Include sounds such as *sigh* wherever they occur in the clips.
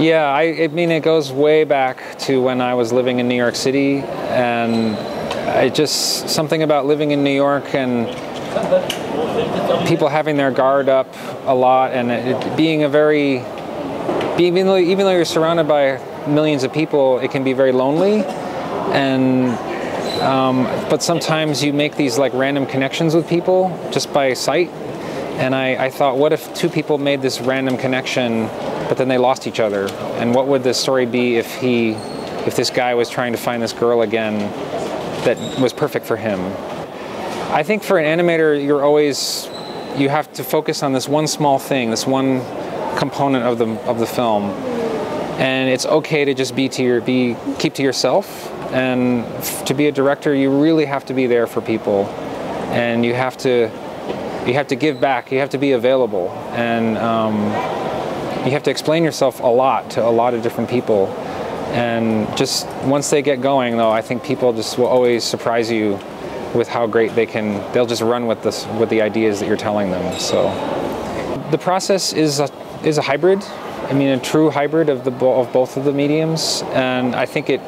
Yeah, I, I mean, it goes way back to when I was living in New York City, and it just something about living in New York and people having their guard up a lot, and it being a very even though even though you're surrounded by millions of people, it can be very lonely, and um, but sometimes you make these like random connections with people just by sight. And I, I thought, what if two people made this random connection, but then they lost each other? And what would the story be if he, if this guy was trying to find this girl again that was perfect for him? I think for an animator, you're always, you have to focus on this one small thing, this one component of the of the film, and it's okay to just be to your be keep to yourself. And to be a director, you really have to be there for people, and you have to you have to give back. You have to be available, and um, you have to explain yourself a lot to a lot of different people. And just once they get going, though, I think people just will always surprise you with how great they can. They'll just run with this with the ideas that you're telling them. So the process is a, is a hybrid. I mean, a true hybrid of the of both of the mediums, and I think it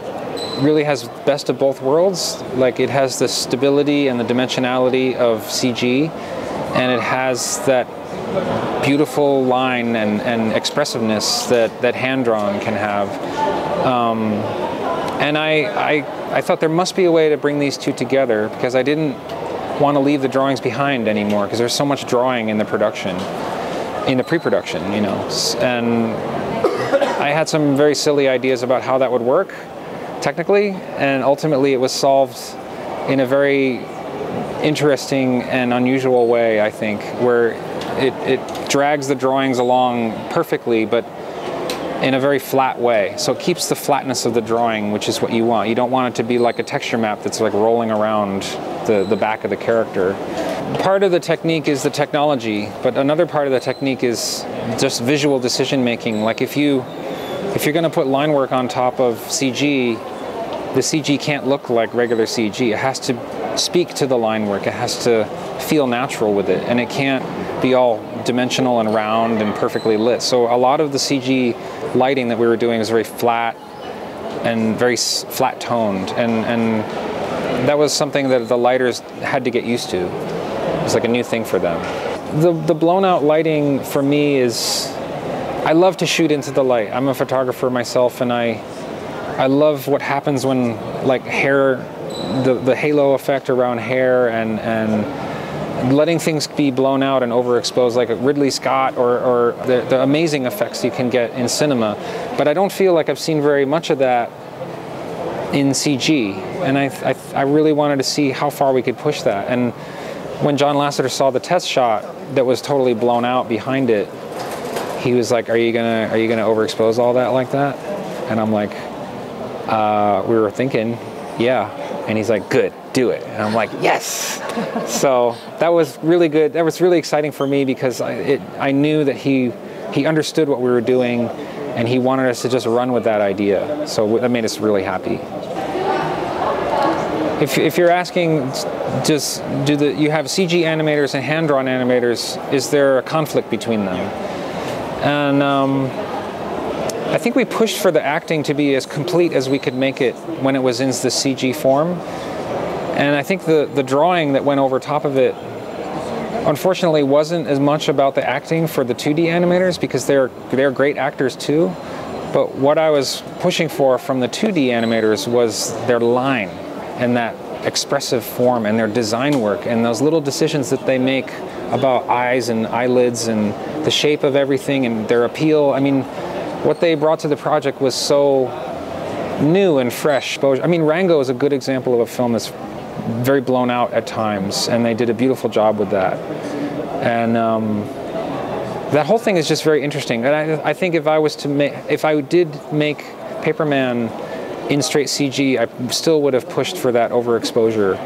really has best of both worlds. Like it has the stability and the dimensionality of CG, and it has that beautiful line and, and expressiveness that, that hand drawn can have. Um, and I, I, I thought there must be a way to bring these two together because I didn't want to leave the drawings behind anymore because there's so much drawing in the production, in the pre-production, you know. And I had some very silly ideas about how that would work technically, and ultimately it was solved in a very interesting and unusual way, I think, where it, it drags the drawings along perfectly, but in a very flat way. So it keeps the flatness of the drawing, which is what you want. You don't want it to be like a texture map that's like rolling around the, the back of the character. Part of the technique is the technology, but another part of the technique is just visual decision making. Like if you if you're going to put line work on top of CG, the CG can't look like regular CG. It has to speak to the line work. It has to feel natural with it, and it can't be all dimensional and round and perfectly lit. So a lot of the CG lighting that we were doing was very flat and very flat toned, and and that was something that the lighters had to get used to. It was like a new thing for them. The the blown out lighting for me is I love to shoot into the light. I'm a photographer myself, and I I love what happens when like hair, the the halo effect around hair, and and letting things be blown out and overexposed, like a Ridley Scott, or or the, the amazing effects you can get in cinema. But I don't feel like I've seen very much of that in CG, and I I, I really wanted to see how far we could push that. And when John Lasseter saw the test shot that was totally blown out behind it, he was like, "Are you gonna Are you gonna overexpose all that like that?" And I'm like, uh, "We were thinking, yeah." And he's like, "Good, do it." And I'm like, "Yes." *laughs* so that was really good. That was really exciting for me because I, it, I knew that he he understood what we were doing, and he wanted us to just run with that idea. So that made us really happy. If, if you're asking, just do the you have CG animators and hand drawn animators? Is there a conflict between them? And um, I think we pushed for the acting to be as complete as we could make it when it was in the CG form. And I think the, the drawing that went over top of it, unfortunately, wasn't as much about the acting for the 2D animators because they're they're great actors too. But what I was pushing for from the 2D animators was their line and that expressive form and their design work and those little decisions that they make about eyes and eyelids and the shape of everything and their appeal. I mean, what they brought to the project was so new and fresh. I mean, Rango is a good example of a film that's very blown out at times, and they did a beautiful job with that. And um, that whole thing is just very interesting. And I, I think if I was to make, if I did make Paperman in straight CG, I still would have pushed for that overexposure.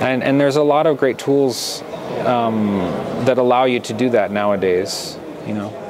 And and there's a lot of great tools um, that allow you to do that nowadays. You know.